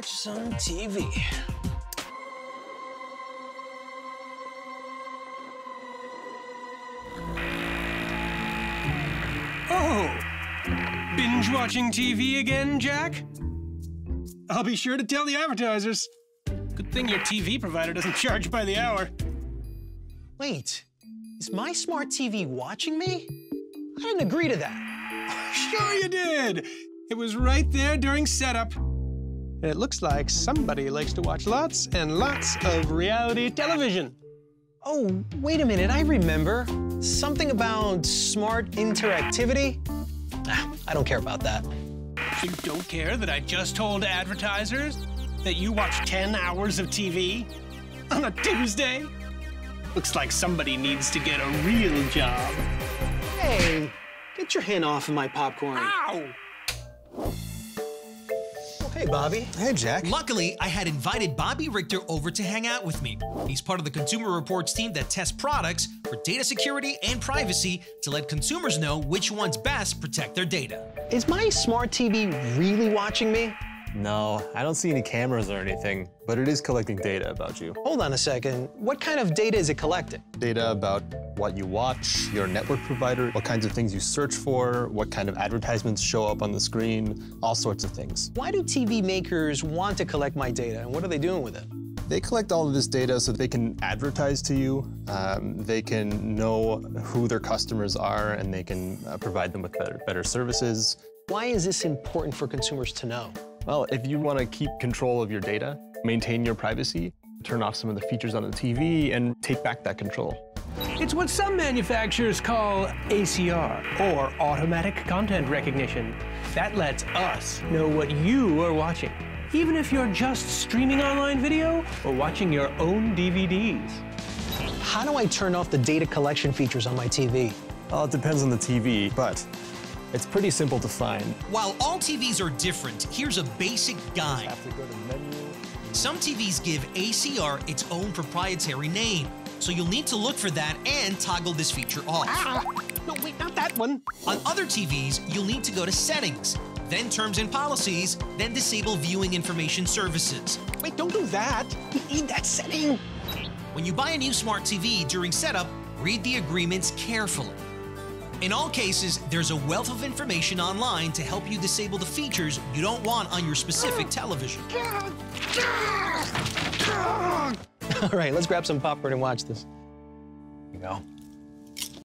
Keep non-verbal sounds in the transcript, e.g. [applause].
watch some TV. Oh! Binge watching TV again, Jack? I'll be sure to tell the advertisers. Good thing your TV provider doesn't charge by the hour. Wait, is my smart TV watching me? I didn't agree to that. [laughs] Sure you did! It was right there during setup. And it looks like somebody likes to watch lots and lots of reality television. Oh, wait a minute, I remember. Something about smart interactivity? Ah, I don't care about that. You don't care that I just told advertisers that you watch 10 hours of TV on a Tuesday? Looks like somebody needs to get a real job. Hey, get your hand off of my popcorn. Ow! Hey, Bobby. Hey, Jack. Luckily, I had invited Bobby Richter over to hang out with me. He's part of the Consumer Reports team that tests products for data security and privacy to let consumers know which ones best protect their data. Is my smart TV really watching me? No, I don't see any cameras or anything, but it is collecting data about you. Hold on a second. What kind of data is it collecting? Data about what you watch, your network provider, what kinds of things you search for, what kind of advertisements show up on the screen, all sorts of things. Why do TV makers want to collect my data, and what are they doing with it? They collect all of this data so they can advertise to you. Um, they can know who their customers are, and they can uh, provide them with better, better services. Why is this important for consumers to know? Well, if you want to keep control of your data, maintain your privacy, turn off some of the features on the TV, and take back that control. It's what some manufacturers call ACR, or Automatic Content Recognition. That lets us know what you are watching, even if you're just streaming online video or watching your own DVDs. How do I turn off the data collection features on my TV? Well, it depends on the TV, but it's pretty simple to find. While all TVs are different, here's a basic guide. Have to go to menu. Some TVs give ACR its own proprietary name, so you'll need to look for that and toggle this feature off. Ah! No, wait, not that one. On other TVs, you'll need to go to Settings, then Terms and Policies, then Disable Viewing Information Services. Wait, don't do that. We need that setting. When you buy a new smart TV during setup, read the agreements carefully. In all cases, there's a wealth of information online to help you disable the features you don't want on your specific television. [laughs] All right, let's grab some popcorn and watch this. Here you go.